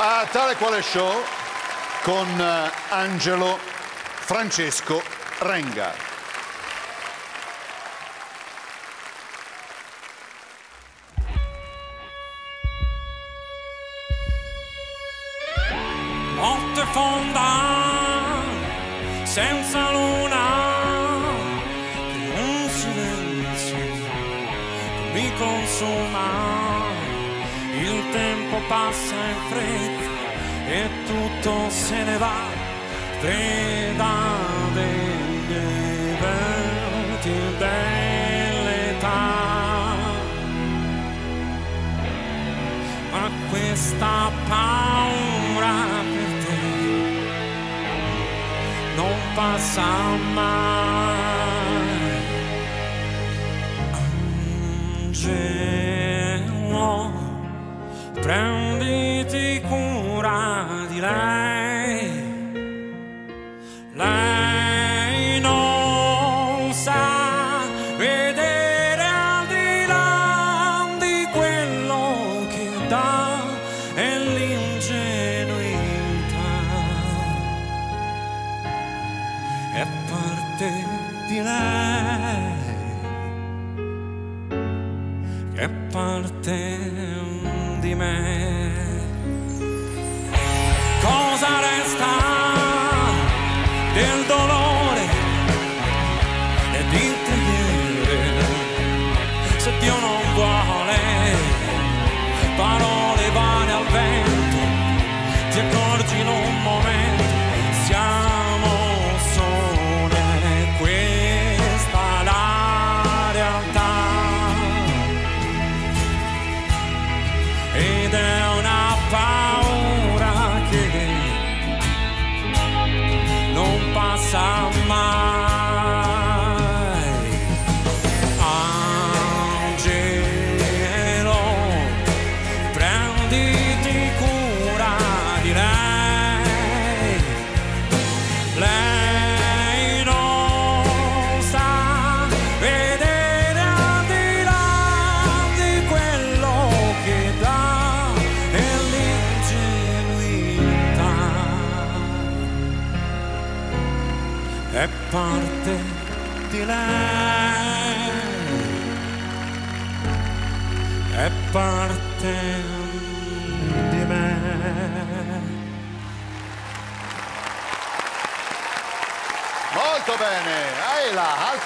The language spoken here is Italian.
a tale quale show con eh, Angelo Francesco Renga. Notte fonda, senza luna, che un silenzio mi consuma. Il tempo passa in fretta e tutto se ne va, preda degli eventi dell'età. Ma questa paura per te non passa mai. Angelo, prenditi cura di lei. Lei non sa vedere al di là di quello che dà e l'ingenuità è parte di lei che è di me. Cosa resta del dolore e di preghiere se Dio non vuole parole vane al vento ti accorgi in un momento siamo soli e questa la realtà è parte di lei, è parte di me. Molto bene, Aila, altra